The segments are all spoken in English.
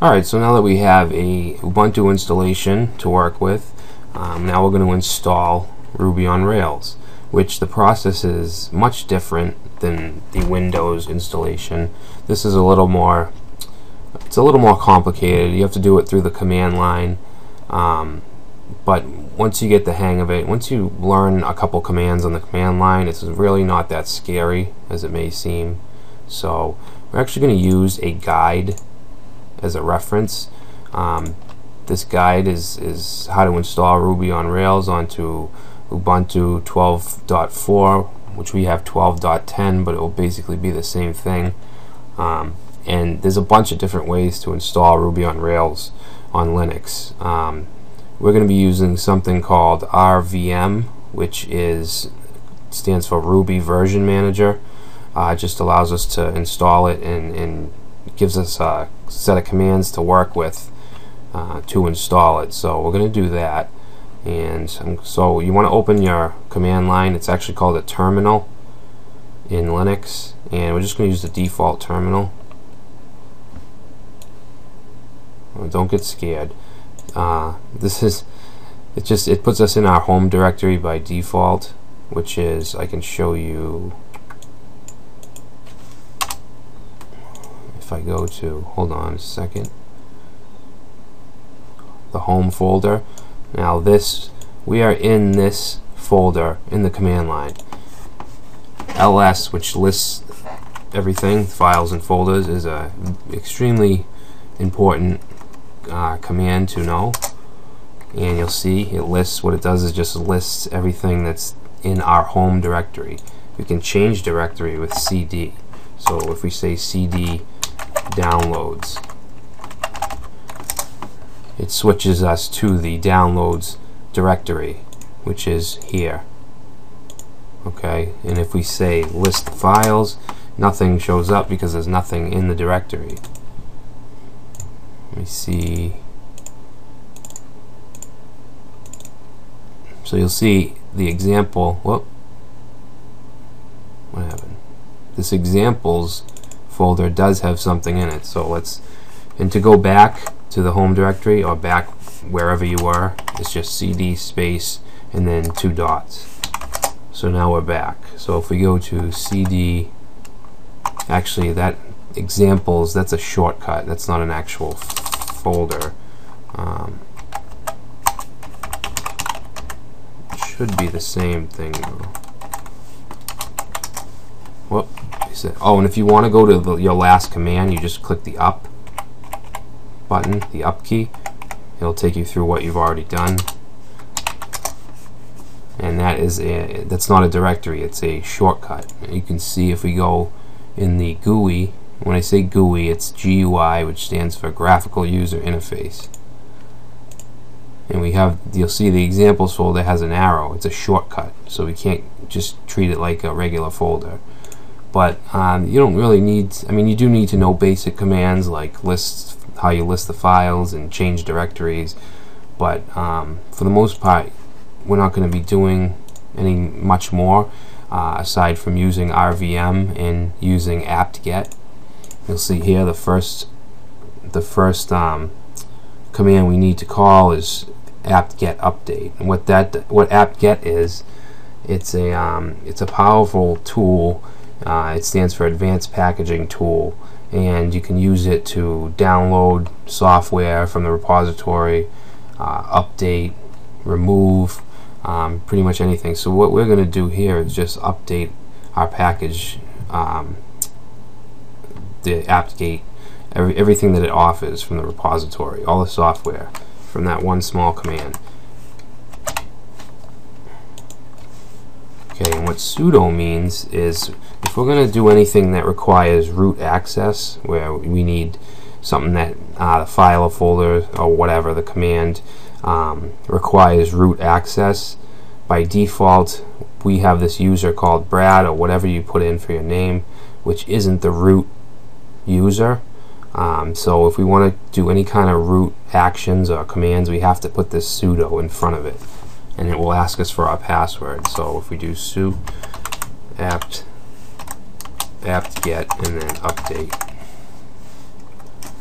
Alright, so now that we have a Ubuntu installation to work with, um, now we're going to install Ruby on Rails, which the process is much different than the Windows installation. This is a little more, it's a little more complicated. You have to do it through the command line, um, but once you get the hang of it, once you learn a couple commands on the command line, it's really not that scary as it may seem. So we're actually going to use a guide as a reference. Um, this guide is, is how to install Ruby on Rails onto Ubuntu 12.4 which we have 12.10 but it will basically be the same thing. Um, and there's a bunch of different ways to install Ruby on Rails on Linux. Um, we're going to be using something called RVM which is stands for Ruby Version Manager. Uh, it just allows us to install it and, and gives us a set of commands to work with uh, to install it. So we're going to do that. And so you want to open your command line. It's actually called a terminal in Linux. And we're just going to use the default terminal. Don't get scared. Uh, this is it just it puts us in our home directory by default which is I can show you if I go to, hold on a second, the home folder, now this, we are in this folder in the command line. ls, which lists everything, files and folders, is a extremely important uh, command to know. And you'll see it lists, what it does is just lists everything that's in our home directory. We can change directory with cd. So if we say cd downloads. It switches us to the downloads directory, which is here. Okay, and if we say list files, nothing shows up because there's nothing in the directory. Let me see. So you'll see the example. Whoop. What happened? This examples folder does have something in it. So let's, and to go back to the home directory or back wherever you are, it's just cd space and then two dots. So now we're back. So if we go to cd, actually that examples, that's a shortcut. That's not an actual folder. Um, should be the same thing though. Oh, and if you want to go to the, your last command, you just click the up button, the up key. It'll take you through what you've already done. And that is a, that's not a directory, it's a shortcut. You can see if we go in the GUI, when I say GUI, it's GUI, which stands for Graphical User Interface. And we have, you'll see the examples folder has an arrow. It's a shortcut, so we can't just treat it like a regular folder but um, you don't really need I mean you do need to know basic commands like list how you list the files and change directories. But um, for the most part we're not going to be doing any much more uh, aside from using RVM and using apt-get. You'll see here the first the first um, command we need to call is apt-get update. And what that what apt-get is it's a um, it's a powerful tool uh, it stands for Advanced Packaging Tool and you can use it to download software from the repository, uh, update, remove, um, pretty much anything. So what we're going to do here is just update our package, um, the apt-get, every, everything that it offers from the repository, all the software from that one small command. Okay, and what sudo means is if we're going to do anything that requires root access, where we need something that uh, the file or folder or whatever the command um, requires root access, by default we have this user called Brad or whatever you put in for your name, which isn't the root user. Um, so if we want to do any kind of root actions or commands, we have to put this sudo in front of it and it will ask us for our password. So if we do sudo apt apt get and then update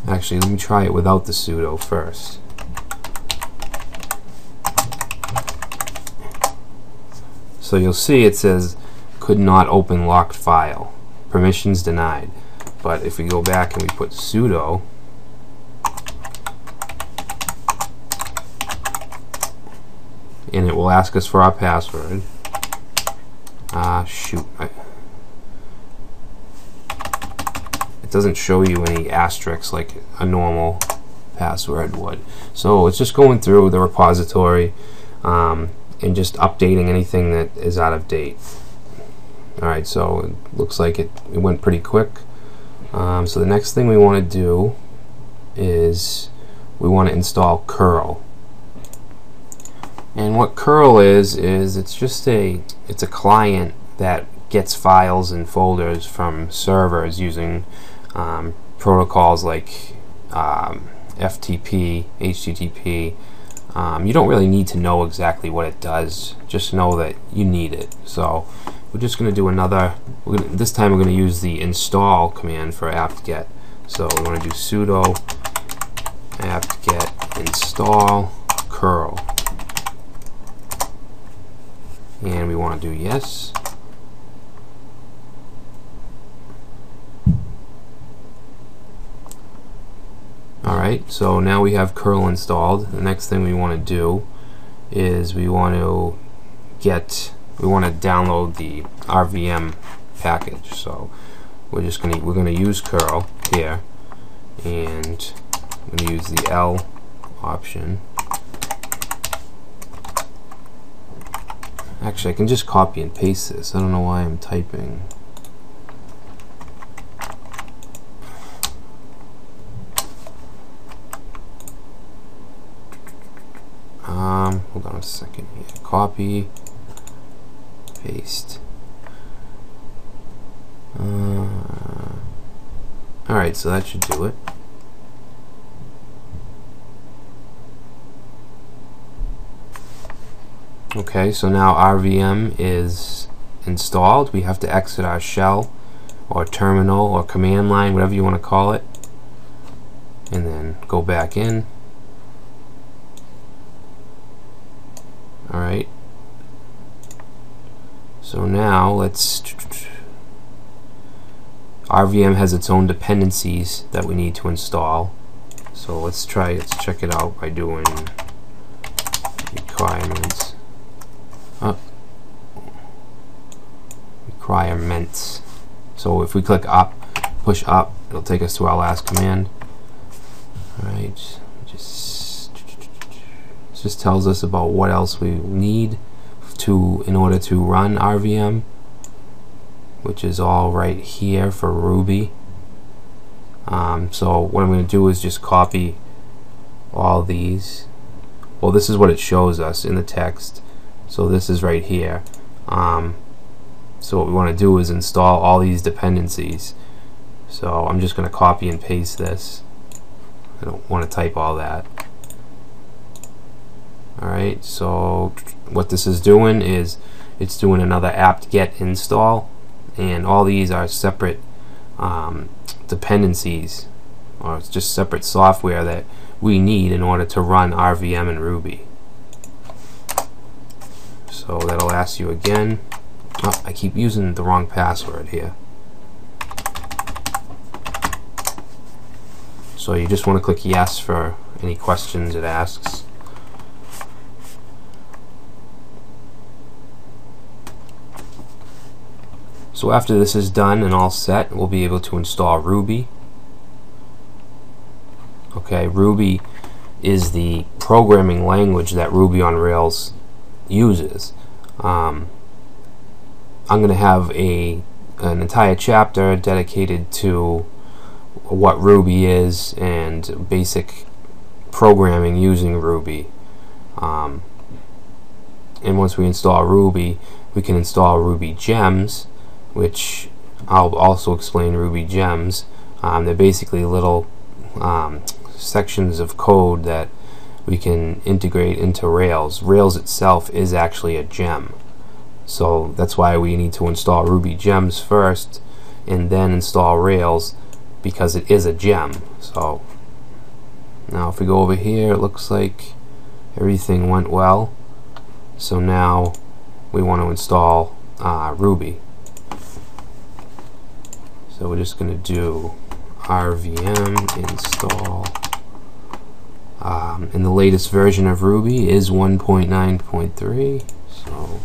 Actually, let me try it without the sudo first. So you'll see it says could not open locked file. Permissions denied. But if we go back and we put sudo and it will ask us for our password. Ah, uh, shoot. I, it doesn't show you any asterisks like a normal password would. So it's just going through the repository um, and just updating anything that is out of date. Alright, so it looks like it, it went pretty quick. Um, so the next thing we want to do is we want to install curl. And what curl is is it's just a it's a client that gets files and folders from servers using um, protocols like um, FTP, HTTP. Um, you don't really need to know exactly what it does. Just know that you need it. So we're just going to do another. Gonna, this time we're going to use the install command for apt-get. So we want to do sudo apt-get install curl and we want to do yes so now we have curl installed the next thing we want to do is we want to get we want to download the RVM package so we're just gonna we're gonna use curl here and I'm gonna use the L option Actually, I can just copy and paste this. I don't know why I'm typing. Um, hold on a second here. Copy, paste. Uh, Alright, so that should do it. Okay, so now RVM is installed. We have to exit our shell or terminal or command line, whatever you want to call it, and then go back in. Alright. So now let's RVM has its own dependencies that we need to install. So let's try, let's check it out by doing requirements uh, requirements. So if we click up, push up, it'll take us to our last command. Alright, just just tells us about what else we need to in order to run RVM, which is all right here for Ruby. Um, so what I'm going to do is just copy all these. Well, this is what it shows us in the text. So this is right here. Um, so what we want to do is install all these dependencies. So I'm just going to copy and paste this. I don't want to type all that. Alright so what this is doing is it's doing another apt-get install and all these are separate um, dependencies or it's just separate software that we need in order to run RVM in Ruby so that'll ask you again. Oh, I keep using the wrong password here. So you just want to click yes for any questions it asks. So after this is done and all set, we'll be able to install Ruby. Okay, Ruby is the programming language that Ruby on Rails uses. Um, I'm going to have a an entire chapter dedicated to what Ruby is and basic programming using Ruby. Um, and once we install Ruby, we can install Ruby gems, which I'll also explain Ruby gems. Um, they're basically little um, sections of code that we can integrate into Rails. Rails itself is actually a gem. So that's why we need to install Ruby gems first and then install Rails because it is a gem. So Now if we go over here, it looks like everything went well. So now we want to install uh, Ruby. So we're just going to do rvm install. Um, and the latest version of Ruby is 1.9.3. So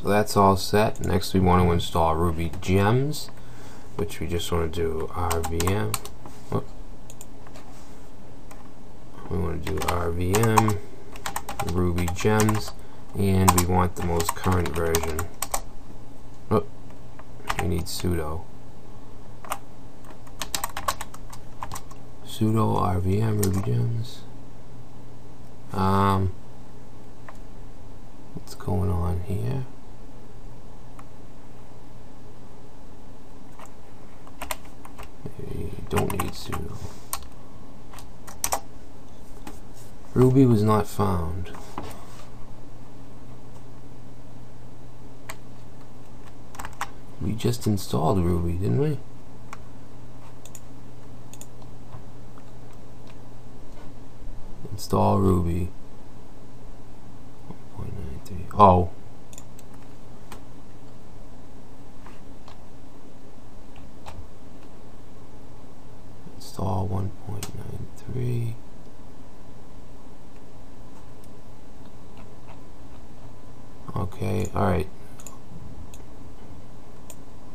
So that's all set. Next we want to install Ruby Gems, which we just want to do RVM. We want to do RVM, Ruby Gems, and we want the most current version. We need sudo. sudo rvm ruby gems. Um, what's going on here? Don't need sudo. Ruby was not found. We just installed Ruby, didn't we? Install Ruby. 1.93. Oh. install 1.93 okay alright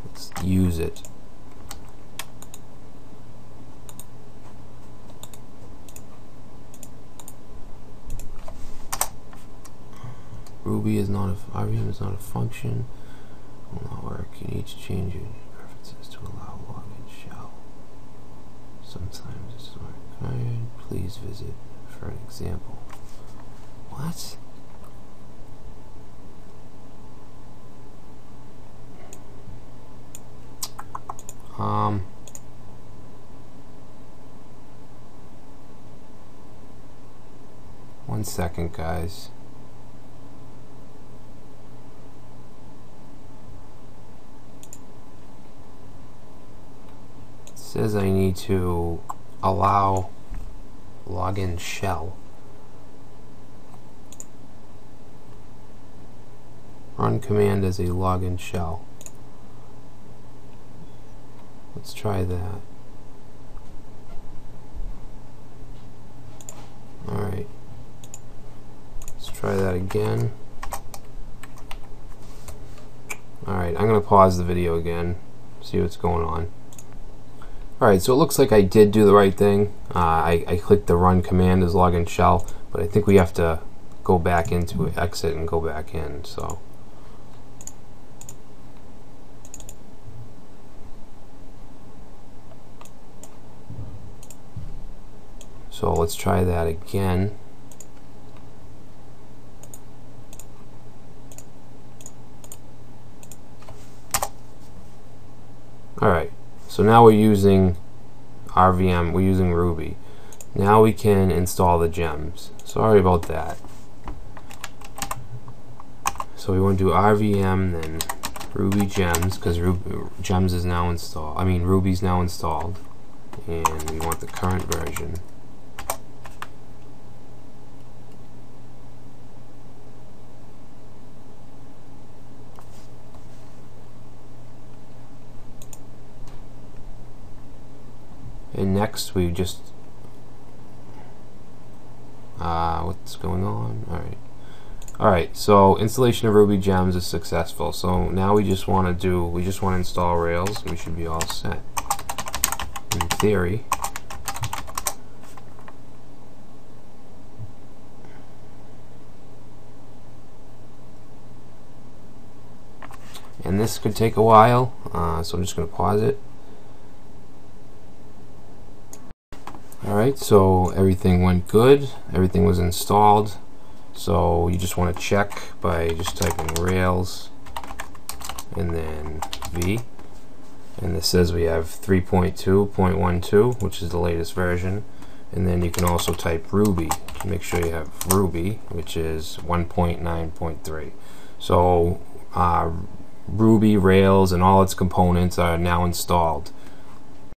let's use it Ruby is not a RVM is not a function will not work you need to change your preferences to allow login shell sometimes it's not required. Please visit for an example. What? Um. One second, guys. says I need to allow login shell. Run command as a login shell. Let's try that. Alright. Let's try that again. Alright, I'm going to pause the video again, see what's going on. Alright, so it looks like I did do the right thing. Uh, I, I clicked the run command as login shell, but I think we have to go back into exit and go back in, so. So let's try that again. Alright. So now we're using RVM, we're using Ruby. Now we can install the gems. Sorry about that. So we want to do RVM, then Ruby gems, because ruby gems is now installed. I mean, Ruby's now installed. And we want the current version. Next we just uh, what's going on? Alright. Alright so installation of Ruby gems is successful. So now we just want to do we just want to install Rails. We should be all set. In theory. And this could take a while uh, so I'm just going to pause it Alright, so everything went good. Everything was installed. So you just want to check by just typing Rails and then V. And this says we have 3.2.12, which is the latest version. And then you can also type Ruby to make sure you have Ruby, which is 1.9.3. So uh, Ruby, Rails, and all its components are now installed.